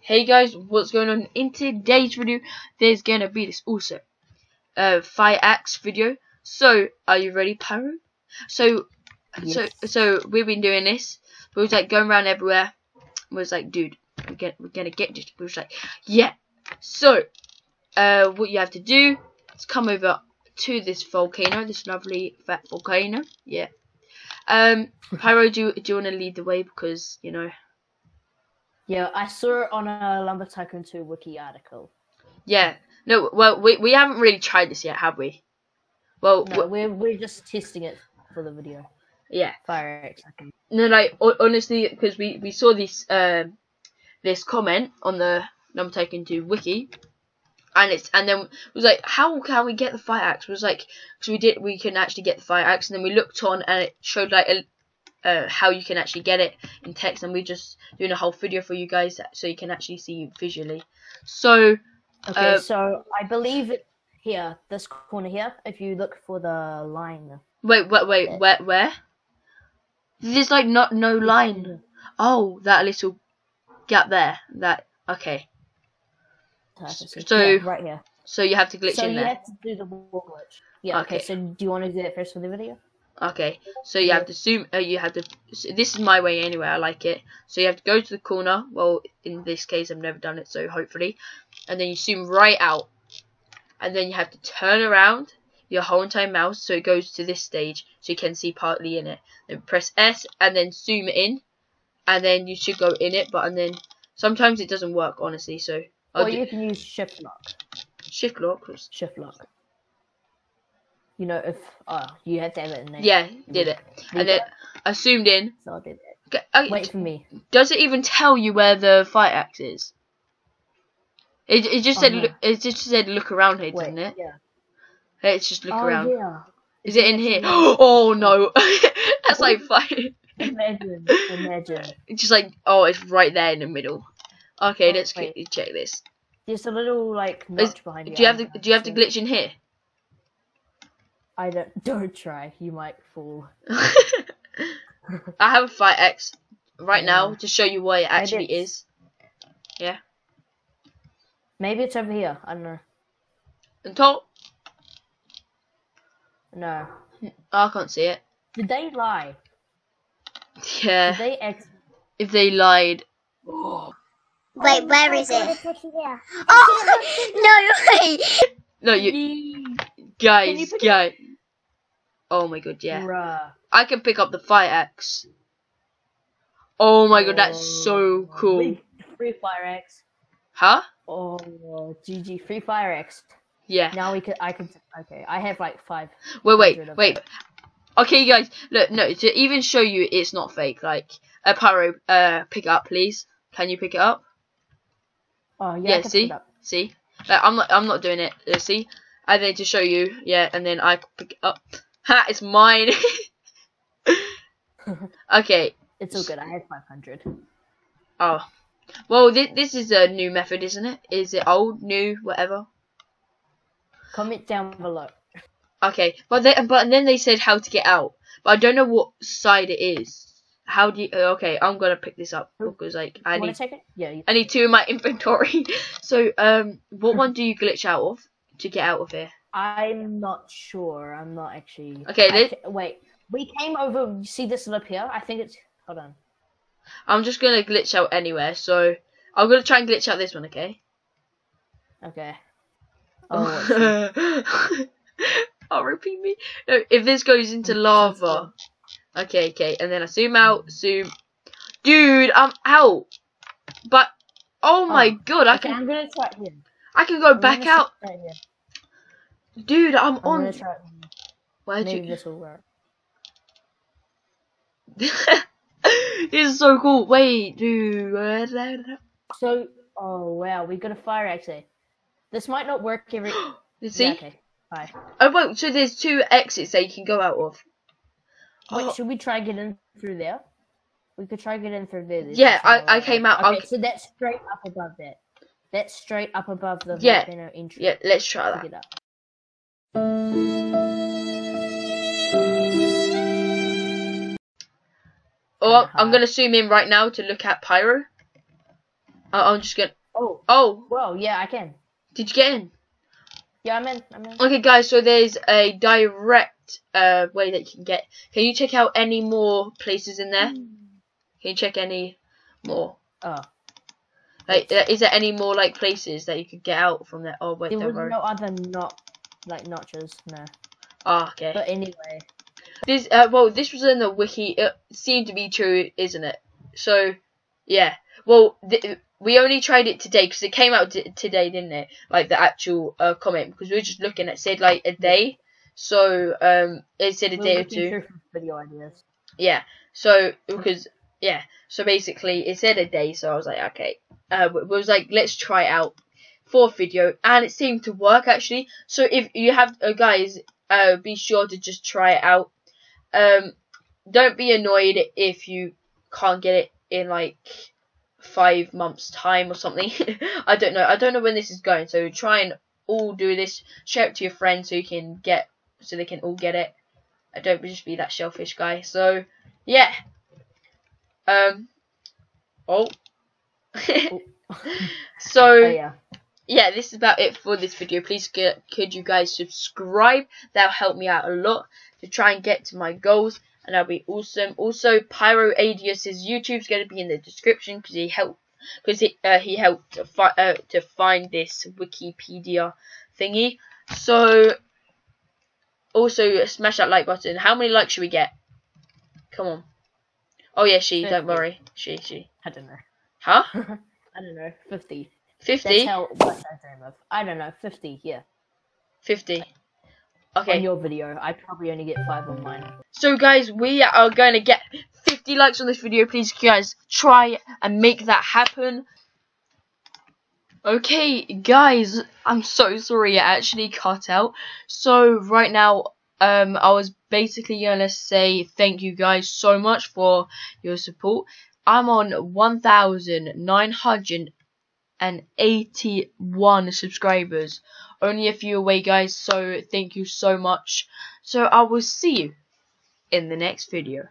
hey guys, what's going on? In today's video, there's gonna be this also uh fire axe video. So, are you ready, Pyro? So, so, so we've been doing this. We was like going around everywhere. We was like, dude, we're gonna, we're gonna get this. We was like, yeah. So, uh, what you have to do is come over to this volcano, this lovely fat volcano. Yeah. Um, Pyro, do do you want to lead the way because you know? Yeah, I saw it on a Lumber Tycoon 2 wiki article. Yeah. No, well, we we haven't really tried this yet, have we? Well, No, w- we're we're just testing it for the video. yeah. Fire axe. Okay. No, like ho- honestly, because we we saw this um this comment on the Lumber Tycoon 2 wiki, and it's and then it was like, how can we get the fire axe? It was like, because we did we can actually get the fire axe, and then we looked on and it showed like a. Uh, how you can actually get it in text, and we're just doing a whole video for you guys so you can actually see visually. So, Okay, Uh, so I believe it here, this corner here, if you look for the line. wait, wait, wait, where, where? There's like not no line. Oh, that little gap there. That okay. So- yeah, right here. So you have to glitch so in you have to do the wall glitch. Yeah. Okay. Okay. So do you want to do it first for the video? Okay. So you have to zoom. Uh, you have to. So this is my way anyway. I like it. So you have to go to the corner. Well, in this case, I've never done it, so hopefully, and then you zoom right out, and then you have to turn around your whole entire mouse so it goes to this stage, so you can see partly in it. Then press S and then zoom in, and then you should go in it. But and then sometimes it doesn't work honestly. So or you can use shift lock. shift lock. Shift lock. You know, if uh, you have to have it in there. Yeah, did it. And then I zoomed in. So I did it. Okay, Wait for me. Does it even tell you where the fight axe is? It, it just Oh, said no. look, it just said look around here, Wait. doesn't it? Yeah. It's just look oh around. yeah. Is it in here? Oh no, that's like fire. Imagine. Imagine. It's just like oh, it's right there in the middle. Okay, Oh, let's wait. check this. There's a little like Is- notch behind you. Do you have the do you have so glitch in here? I don't. Don't try. You might fall. I have a fight X right now to show you what it actually is. Yeah. Maybe it's over here. I don't know. And top, No. Oh, I can't see it. Did they lie? Did Yeah, they ex? if they lied. Wait, where is it? Oh no way! No, you guys, pick guys. Oh my god, yeah. Bruh. I can pick up the fire axe. Oh my god, that's so Oh, cool. Free, free Fire axe. Huh? Oh, GG. Free Fire axe. Yeah. Now we can. I can. Okay. I have like five. Wait, wait, hundred of wait. Okay, guys, look, no, to even show you it's not fake, like, uh, Pyro, uh, pick it up, please. Can you pick it up? Oh yeah. Yeah, see? See? Like, I'm not, I'm not doing it, uh, see? I need to show you, yeah, and then I pick it up. Ha, it's mine. okay, It's all good. I have five hundred. oh. Well, this, this is a new method, isn't it? Is it old, new, whatever? Comment down below. Okay, but then but then they said how to get out, but I don't know what side it is. How do you? uh, Okay, I'm gonna pick this up because like I Want need to take it? Yeah. You, I need two in my inventory. so um, what one do you glitch out of to get out of here? I'm not sure. I'm not actually. Okay, I let- ca- wait. We came over. You see this lip here? I think it's. Hold on. I'm just gonna glitch out anywhere. So I'm gonna try and glitch out this one. Okay. Okay. Oh, let's oh, repeat me. No, if this goes into lava. Okay, okay, and then I zoom out, zoom. Dude, I'm out. But oh, oh my Oh, god, I okay, can I'm gonna try it here. I can go I'm back out. here. Dude, I'm I'm gonna on. try it here. Where'd Maybe you? this will work. this is so cool. Wait, dude. So, oh wow, we got a fire exit. This might not work every. You see? Yeah, okay. Bye. Oh wait, so there's two exits that you can go out of. Wait, Oh, should we try get in through there? We could try get in through there. There's Yeah, I- I came out- Okay, I'll- so that's straight up above that. That's straight up above the Yeah, volcano entry. yeah, let's try to that. Oh, I'm gonna zoom in right now to look at Pyro. I- I'm just gonna. Oh, Oh, well, yeah, I can. did you get in? Yeah, I'm in. I'm in. Okay, guys. So there's a direct uh way that you can get. Can you check out any more places in there? Can you check any more? Oh, Like, uh, is there any more like places that you could get out from there? Oh wait, there was no other not like notches. No. Ah, okay. But anyway, This uh, well, this was in the wiki. It seemed to be true, isn't it? So, yeah. Well, we only tried it today because it came out today, didn't it? Like the actual uh, comment because we were just looking at said like a day. So um, it said a day or two. video ideas. Yeah. So because yeah. So basically, it said a day. So I was like, okay. Uh, it was like, let's try it out for video, and it seemed to work actually. So if you have uh, guys, uh, be sure to just try it out. Um, don't be annoyed if you can't get it in like five months time or something. I don't know. I don't know when this is going. So try and all do this. Share it to your friends so you can get so they can all get it. I don't just be that shellfish guy. So yeah. Um. Oh. so Oh yeah. yeah, this is about it for this video. Please get, could you guys subscribe? That'll help me out a lot to try and get to my goals, and that'll be awesome. Also, Pyro Adius's YouTube's going to be in the description because he helped because he uh, he helped to, fi- uh, to find this Wikipedia thingy. So also smash that like button. How many likes should we get? Come on. Oh yeah, she. Don't worry. She. She. I don't know. Huh? I don't know. Fifty. Fifty. That's how much I dream of. I don't know. Fifty. Yeah. Fifty. Okay. On your video, I probably only get five on mine. So guys, we are going to get 50 likes on this video. Please guys, try and make that happen. Okay, guys, I'm so sorry it actually cut out. So right now, um, I was basically gonna say thank you guys so much for your support. I'm on 1,981 subscribers. Only a few away, guys. So thank you so much. So I will see you in the next video.